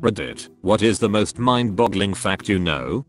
Reddit, what is the most mind-boggling fact you know?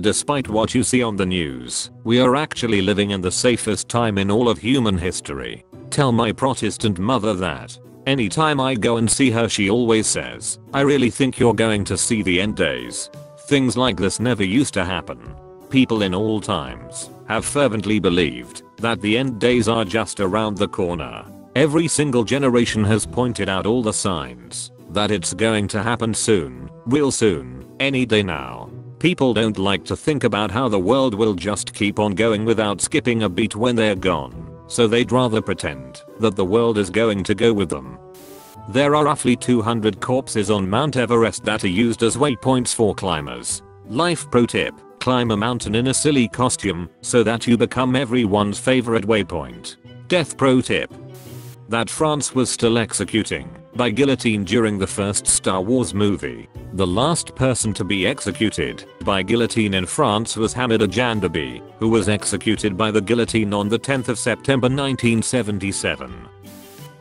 Despite what you see on the news, we are actually living in the safest time in all of human history. Tell my Protestant mother that. Anytime I go and see her she always says, I really think you're going to see the end days. Things like this never used to happen. People in all times have fervently believed that the end days are just around the corner. Every single generation has pointed out all the signs that it's going to happen soon, real soon, any day now. People don't like to think about how the world will just keep on going without skipping a beat when they're gone, so they'd rather pretend that the world is going to go with them. There are roughly 200 corpses on Mount Everest that are used as waypoints for climbers. Life pro tip, climb a mountain in a silly costume so that you become everyone's favorite waypoint. Death pro tip, that France was still executing by guillotine during the first Star Wars movie. The last person to be executed by guillotine in France was Hamida Djandoubi, who was executed by the guillotine on the 10th of September 1977.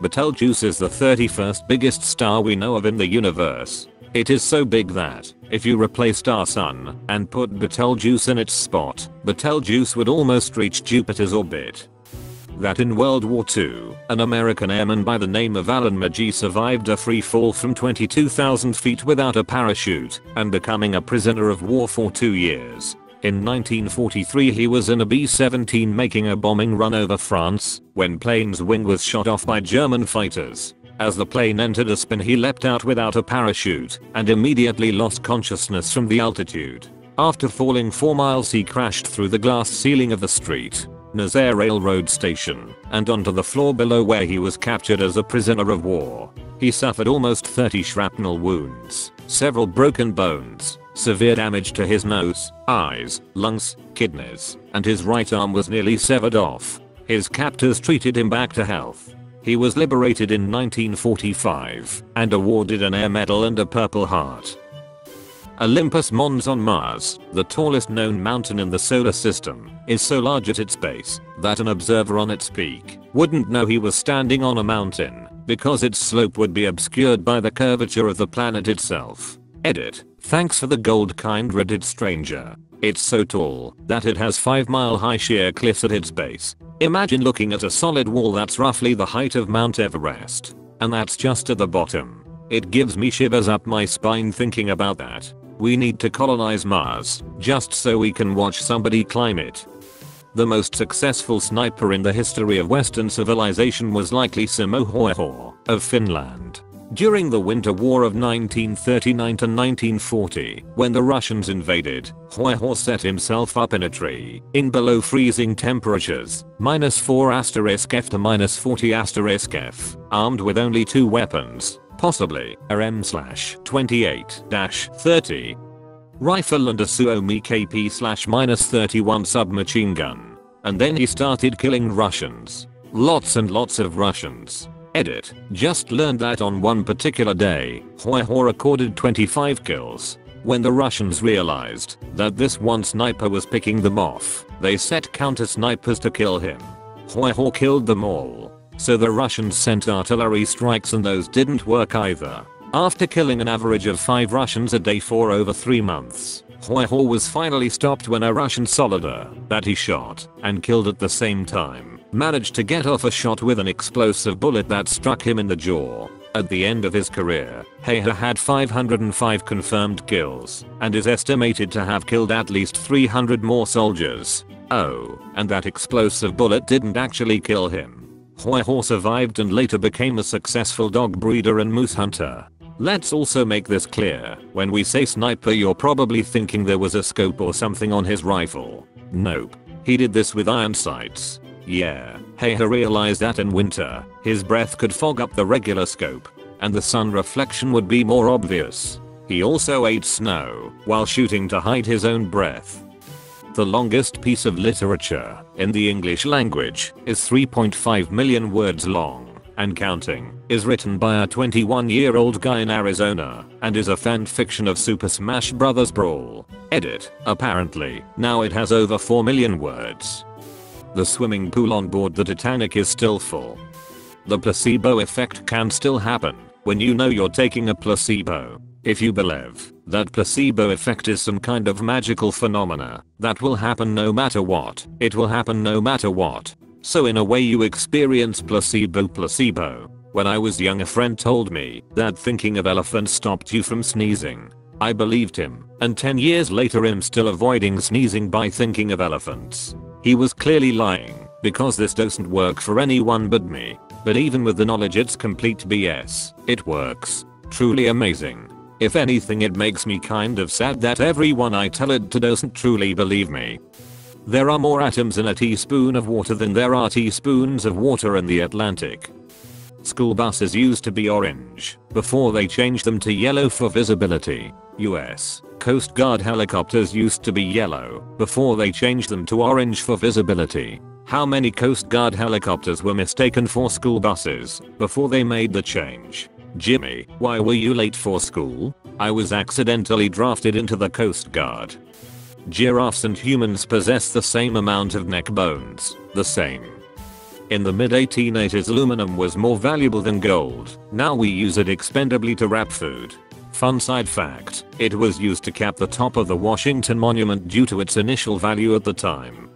Betelgeuse is the 31st biggest star we know of in the universe. It is so big that, if you replaced our sun and put Betelgeuse in its spot, Betelgeuse would almost reach Jupiter's orbit that in World War II, an American airman by the name of Alan Magee survived a free fall from 22,000 feet without a parachute and becoming a prisoner of war for two years. In 1943 he was in a B-17 making a bombing run over France when plane's wing was shot off by German fighters. As the plane entered a spin he leapt out without a parachute and immediately lost consciousness from the altitude. After falling 4 miles he crashed through the glass ceiling of the street Nazaire railroad station, and onto the floor below where he was captured as a prisoner of war. He suffered almost 30 shrapnel wounds, several broken bones, severe damage to his nose, eyes, lungs, kidneys, and his right arm was nearly severed off. His captors treated him back to health. He was liberated in 1945 and awarded an Air Medal and a Purple Heart. Olympus Mons on Mars, the tallest known mountain in the solar system, is so large at its base that an observer on its peak wouldn't know he was standing on a mountain because its slope would be obscured by the curvature of the planet itself. Edit. Thanks for the gold kind Reddit stranger. It's so tall that it has 5 mile high sheer cliffs at its base. Imagine looking at a solid wall that's roughly the height of Mount Everest. And that's just at the bottom. It gives me shivers up my spine thinking about that. We need to colonize Mars, just so we can watch somebody climb it. The most successful sniper in the history of western civilization was likely Simo Häyhä of Finland. During the Winter War of 1939 to 1940, when the Russians invaded, Häyhä set himself up in a tree, in below freezing temperatures, minus 4 asterisk F to minus 40 asterisk F, armed with only two weapons, possibly a M-28-30 rifle and a Suomi KP-31 submachine gun. And then he started killing Russians. Lots and lots of Russians. Edit. Just learned that on one particular day, Häyhä recorded 25 kills. When the Russians realized that this one sniper was picking them off, they set counter snipers to kill him. Häyhä killed them all. So the Russians sent artillery strikes and those didn't work either. After killing an average of 5 Russians a day for over 3 months, Häyhä was finally stopped when a Russian soldier that he shot and killed at the same time managed to get off a shot with an explosive bullet that struck him in the jaw. At the end of his career, Häyhä had 505 confirmed kills and is estimated to have killed at least 300 more soldiers. Oh, and that explosive bullet didn't actually kill him. Häyhä survived and later became a successful dog breeder and moose hunter. Let's also make this clear, when we say sniper you're probably thinking there was a scope or something on his rifle. Nope. He did this with iron sights. Yeah, Häyhä realized that in winter, his breath could fog up the regular scope, and the sun reflection would be more obvious. He also ate snow while shooting to hide his own breath. The longest piece of literature in the English language is 3.5 million words long and counting, is written by a 21 year old guy in Arizona and is a fan fiction of Super Smash Bros. Brawl. Edit, apparently, now it has over 4 million words. The swimming pool on board the Titanic is still full. The placebo effect can still happen when you know you're taking a placebo. If you believe that placebo effect is some kind of magical phenomena that will happen no matter what, it will happen no matter what. So in a way you experience placebo placebo. When I was young a friend told me that thinking of elephants stopped you from sneezing. I believed him, and 10 years later I'm still avoiding sneezing by thinking of elephants. He was clearly lying, because this doesn't work for anyone but me. But even with the knowledge it's complete BS, it works. Truly amazing. If anything it makes me kind of sad that everyone I tell it to doesn't truly believe me. There are more atoms in a teaspoon of water than there are teaspoons of water in the Atlantic. School buses used to be orange before they changed them to yellow for visibility. US Coast Guard helicopters used to be yellow before they changed them to orange for visibility. How many Coast Guard helicopters were mistaken for school buses before they made the change? Jimmy, why were you late for school? I was accidentally drafted into the Coast Guard. Giraffes and humans possess the same amount of neck bones, the same. In the mid 1880s aluminum was more valuable than gold, now we use it expendably to wrap food. Fun side fact, it was used to cap the top of the Washington Monument due to its initial value at the time.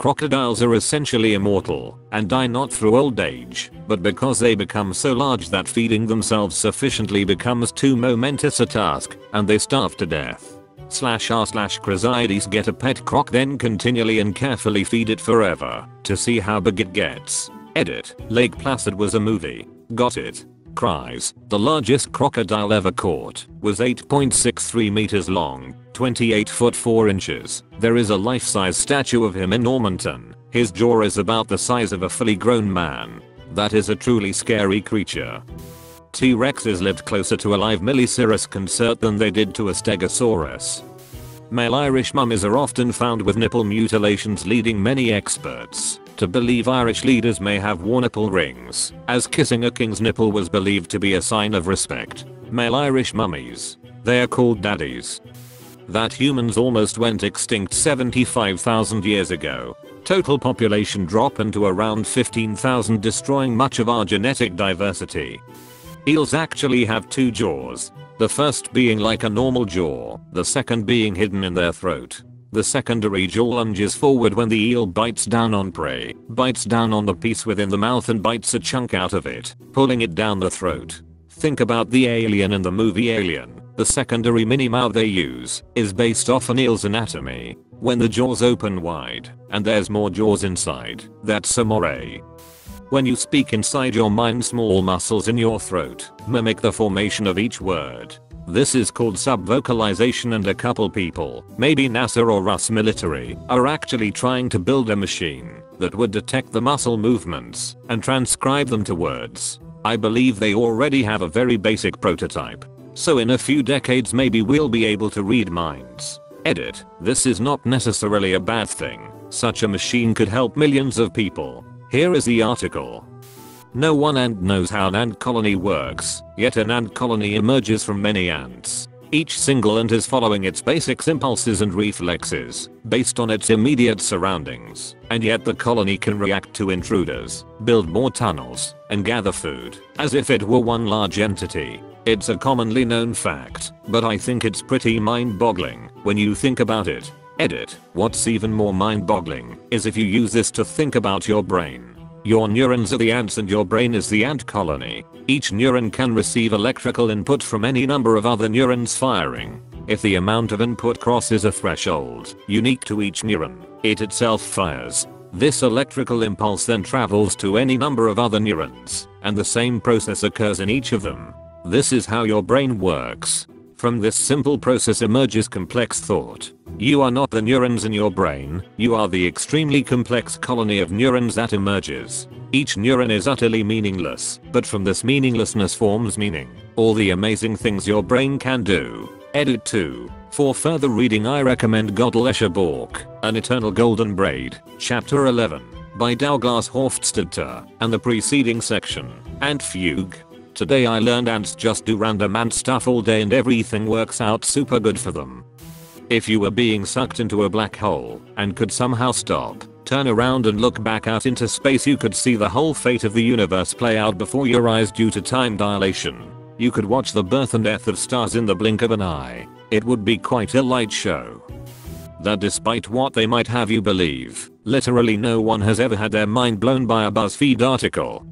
Crocodiles are essentially immortal and die not through old age, but because they become so large that feeding themselves sufficiently becomes too momentous a task and they starve to death. Slash r slash Chrysides get a pet croc then continually and carefully feed it forever to see how big it gets. Edit. Lake Placid was a movie. Got it. Cries. The largest crocodile ever caught was 8.63 meters long, 28 foot 4 inches. There is a life-size statue of him in Normanton. His jaw is about the size of a fully grown man. That is a truly scary creature. T-Rexes lived closer to a live Miley Cyrus concert than they did to a Stegosaurus. Male Irish mummies are often found with nipple mutilations leading many experts to believe Irish leaders may have worn nipple rings, as kissing a king's nipple was believed to be a sign of respect. Male Irish mummies. They are called daddies. That humans almost went extinct 75,000 years ago. Total population drop into around 15,000 destroying much of our genetic diversity. Eels actually have two jaws. The first being like a normal jaw, the second being hidden in their throat. The secondary jaw lunges forward when the eel bites down on prey, bites down on the piece within the mouth and bites a chunk out of it, pulling it down the throat. Think about the alien in the movie Alien. The secondary mini mouth they use is based off an eel's anatomy. When the jaws open wide and there's more jaws inside, that's a moray. When you speak inside your mind small muscles in your throat mimic the formation of each word. This is called subvocalization and a couple people, maybe NASA or Russ military, are actually trying to build a machine that would detect the muscle movements and transcribe them to words. I believe they already have a very basic prototype. So in a few decades maybe we'll be able to read minds. Edit. This is not necessarily a bad thing. Such a machine could help millions of people. Here is the article. No one ant knows how an ant colony works, yet an ant colony emerges from many ants. Each single ant is following its basic impulses and reflexes, based on its immediate surroundings, and yet the colony can react to intruders, build more tunnels, and gather food, as if it were one large entity. It's a commonly known fact, but I think it's pretty mind-boggling when you think about it. Edit. What's even more mind-boggling is if you use this to think about your brain. Your neurons are the ants and your brain is the ant colony. Each neuron can receive electrical input from any number of other neurons firing. If the amount of input crosses a threshold unique to each neuron, it itself fires. This electrical impulse then travels to any number of other neurons, and the same process occurs in each of them. This is how your brain works. From this simple process emerges complex thought. You are not the neurons in your brain, you are the extremely complex colony of neurons that emerges. Each neuron is utterly meaningless, but from this meaninglessness forms meaning. All the amazing things your brain can do. Edit 2. For further reading I recommend Gödel Bork, An Eternal Golden Braid, Chapter 11, by Douglas Hofstadter, and the preceding section, Ant Fugue, Today I learned ants just do random ant stuff all day and everything works out super good for them. If you were being sucked into a black hole and could somehow stop, turn around and look back out into space you could see the whole fate of the universe play out before your eyes due to time dilation. You could watch the birth and death of stars in the blink of an eye. It would be quite a light show. That despite what they might have you believe, literally no one has ever had their mind blown by a BuzzFeed article.